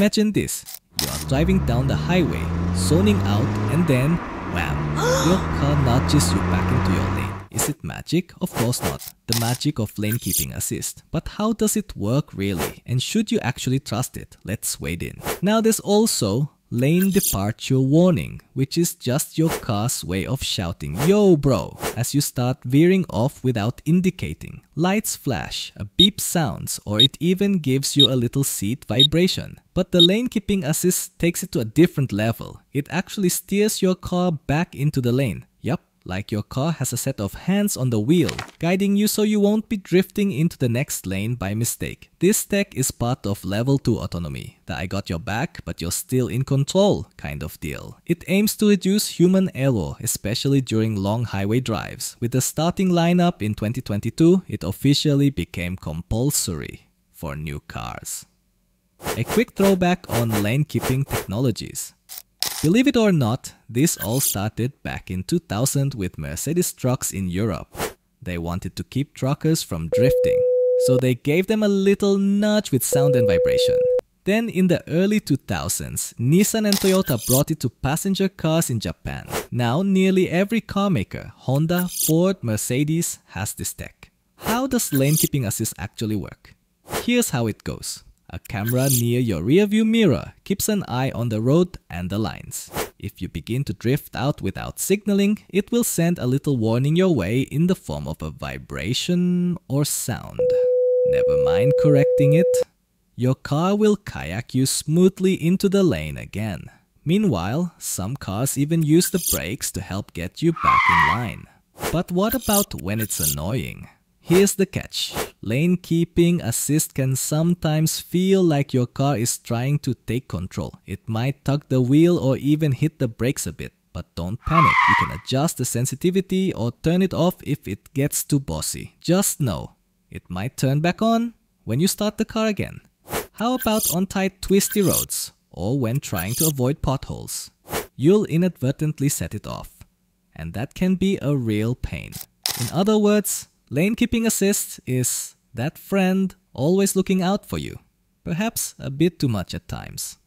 Imagine this. You are driving down the highway, zoning out, and then, wham, your car nudges you back into your lane. Is it magic? Of course not. The magic of lane keeping assist. But how does it work really? And should you actually trust it? Let's wade in. Now there's also lane departure warning, which is just your car's way of shouting, yo bro, as you start veering off without indicating. Lights flash, a beep sounds, or it even gives you a little seat vibration. But the lane keeping assist takes it to a different level. It actually steers your car back into the lane. Yup, like your car has a set of hands on the wheel, guiding you so you won't be drifting into the next lane by mistake. This tech is part of level 2 autonomy, the I got your back but you're still in control kind of deal. It aims to reduce human error, especially during long highway drives. With the starting lineup in 2022, it officially became compulsory for new cars. A quick throwback on lane keeping technologies. Believe it or not, this all started back in 2000 with Mercedes trucks in Europe. They wanted to keep truckers from drifting, so they gave them a little nudge with sound and vibration. Then in the early 2000s, Nissan and Toyota brought it to passenger cars in Japan. Now nearly every car maker, Honda, Ford, Mercedes has this tech. How does lane keeping assist actually work? Here's how it goes. A camera near your rearview mirror keeps an eye on the road and the lines. If you begin to drift out without signaling, it will send a little warning your way in the form of a vibration or sound. Never mind correcting it. Your car will kayak you smoothly into the lane again. Meanwhile, some cars even use the brakes to help get you back in line. But what about when it's annoying? Here's the catch. Lane keeping assist can sometimes feel like your car is trying to take control. It might tug the wheel or even hit the brakes a bit. But don't panic, you can adjust the sensitivity or turn it off if it gets too bossy. Just know, it might turn back on when you start the car again. How about on tight twisty roads or when trying to avoid potholes? You'll inadvertently set it off. And that can be a real pain. In other words, Lane keeping assist is that friend always looking out for you, perhaps a bit too much at times.